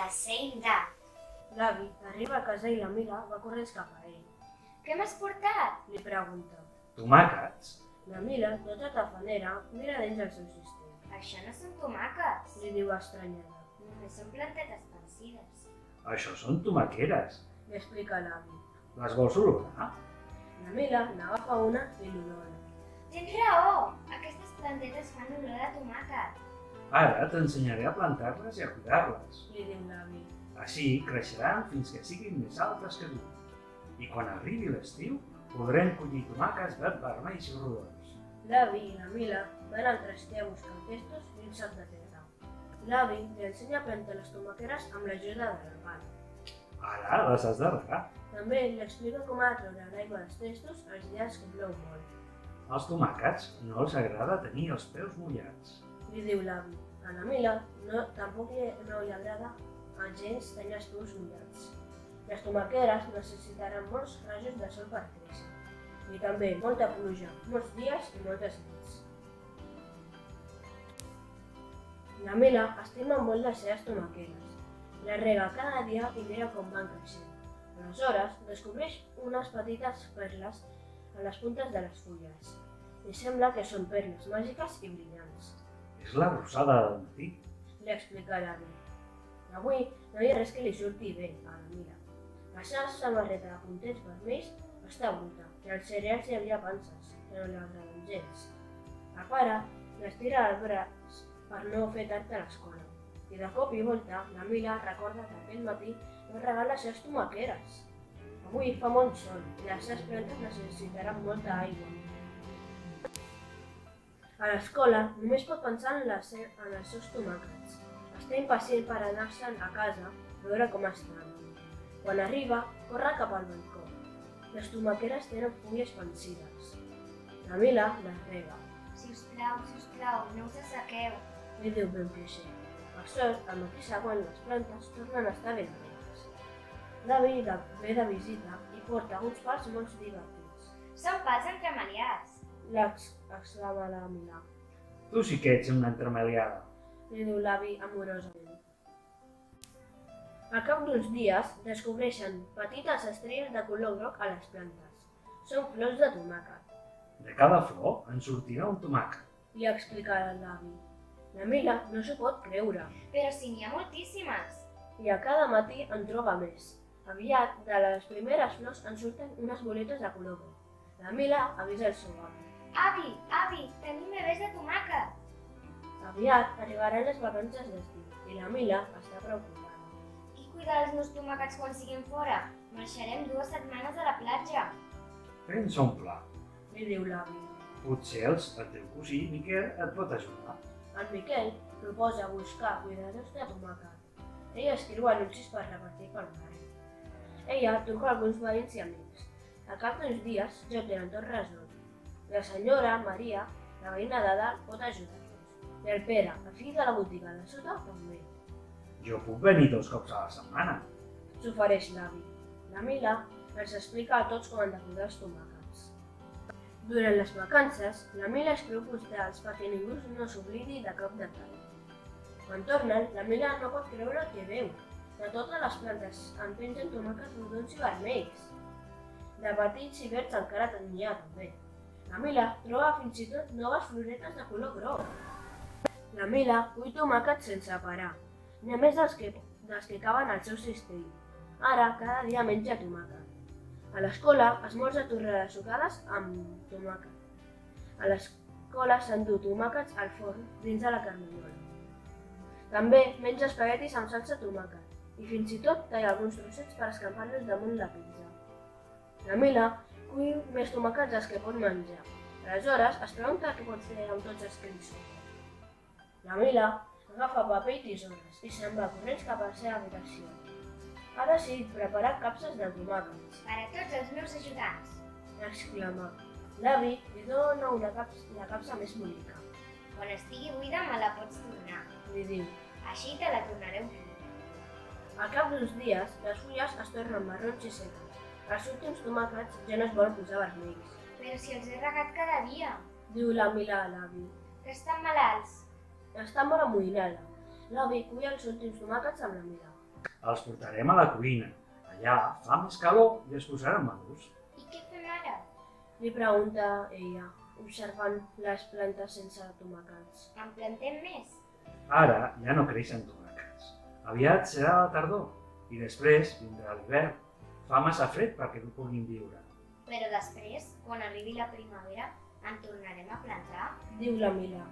De Saint Da. L'avi arriba a casa i la Mila va corrents cap a ell. Què m'has portat? Li pregunta. Tomàquets? La Mila, tota tafanera, mira dins el seu cistell. Això no són tomàquets. Li diu estranyada. Només són plantetes pansides. Això són tomaqueres. Li explica l'avi. Les vols olorar? La Mila n'agafa una i l'olora. Tens raó! Aquestes plantetes fan olor de tomàquet. Ara t'ensenyaré a plantar-les i a cuidar-les. Li diu l'avi. Així creixeran fins que siguin més altes que tu. I quan arribi l'estiu, podrem collir tomàquets verd vermells i rodons. L'avi i la Mila van al traster a buscar pestos i un sac de terra. L'avi li ensenya a plantar les tomaqueres amb l'ajuda de la pala. Ara les has de regar. També li explica com ha de treure l'aigua dels testos els dies que plou molt. Als tomàquets no els agrada tenir els peus mullats. Li diu l'avi. A la Mila no, tampoc li, no li agrada a gens tenir els peus mullats. Les tomaqueres necessitaran molts rajos de sol per créixer. I també molta pluja, molts dies i moltes nits. La Mila estima molt les seves tomaqueres. Les rega cada dia i mira com van creixent. Aleshores, descobreix unes petites perles a les puntes de les fulles. Li sembla que són perles màgiques i brillants. És la rosada del matí. Li explica l'avi. Avui no hi ha res que li surti bé a la Mila. La seva samarreta de puntets vermells està bruta i als cereals hi havia panses, que no agraden gens. El pare l'estira al braç per no fer tard a l'escola. I de cop i volta, la Mila recorda que aquell matí va regar les seves tomaqueres. Avui fa molt sol i les seves plantes necessitaran molta aigua. A l'escola només pot pensar en, les, en els seus tomàquets. Està impacient per anar-se'n a casa a veure com estan. Quan arriba, corre cap al balcó. Les tomaqueres tenen fulles pansides. La Mila les rega. Si us plau, si us plau, no us assequeu. Li diu ben clixé. Per sort, al matí següent les plantes tornen a estar ben netes. L'avi de- ve de visita i porta uns pals molt divertits. Són pals entremaliats. L'ex exclama la Mila. Tu sí que ets una entremaliada. li diu l'avi amorosament. Al cap d'uns dies, descobreixen petites estrelles de color groc a les plantes. Són flors de tomàquet, De cada flor en sortirà un tomàquet. li explica l'avi. La Mila no s'ho pot creure Però si n'hi ha moltíssimes. i a cada matí en troba més. Aviat, de les primeres flors en surten unes boletes de color groc. La Mila avisa el seu avi. Avi, avi, tenim bebès de tomàquet. Aviat arribaran les vacances d'estiu i la Mila està preocupada. Qui cuidarà els meus tomàquets quan siguin fora? Marxarem dues setmanes a la platja. Tens un pla. Li diu l'avi. Potser els, el teu cosí Miquel et pot ajudar. El Miquel proposa buscar cuidadors de tomàquet. Ella escriu anuncis per repartir pel barri. Ella truca alguns veïns i amics. Al cap d'uns dies ja ho tenen tot resolt. La senyora Maria, la veïna de dalt, pot ajudar-los. I el Pere, el fill de la botiga de sota, també. Jo puc venir dos cops a la setmana. S'ofereix l'avi. La Mila els explica a tots com han de cuidar els tomàquets. Durant les vacances, la Mila escriu postals perquè ningú no s'oblidi de cap detall. Quan tornen, la Mila no pot creure el que veu. De totes les plantes en pengen tomàquets rodons i vermells. De petits i verds encara ha també. La Mila troba fins i tot noves floretes de color groc. La Mila cull tomàquets sense parar, n'hi ha més dels que, dels que caben al seu cistell. Ara, cada dia menja tomàquet. A l'escola, esmorza torrades sucades amb tomàquet. A l'escola s'endú tomàquets al forn dins de la carmanyola. També menja espaguetis amb salsa tomàquet i fins i tot talla alguns trossets per escampar-los damunt la pizza. La Mila cull més tomàquets dels que pot menjar. Aleshores, es pregunta què pot fer amb tots els que li sobren. La Mila agafa paper i tisores i se'n va corrents cap a la seva habitació. Ha decidit preparar capses de tomàquets, Per a tots els meus ajudants. exclama. L'avi li dona una caps la capsa més bonica. Quan estigui buida me la pots tornar. Li diu. Així te la tornaré omplir. Al cap d'uns dies, les fulles es tornen marrons i seques. Els últims tomàquets ja no es volen posar vermells. Però si els he regat cada dia, Diu la Mila a l'avi. que estan malalts. Està molt amoïnada. L'avi cuia els últims tomàquets amb la Mila. Els portarem a la cuina. Allà fa més calor i es posaran madurs. I què fem ara? Li pregunta ella, observant les plantes sense tomàquets. En plantem més? Ara ja no creixen tomàquets. Aviat serà la tardor i després vindrà l'hivern. Fa massa fred perquè no puguin viure. Però després, quan arribi la primavera, en tornarem a plantar. Diu la Mila.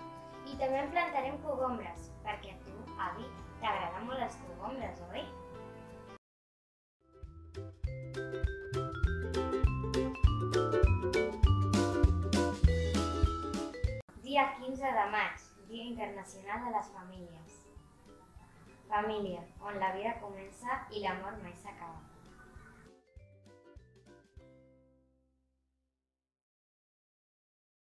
I també en plantarem cogombres, perquè a tu, avi, t'agraden molt els cogombres, oi? Dia 15 de maig, Dia Internacional de les Famílies. Família, on la vida comença i l'amor mai s'acaba.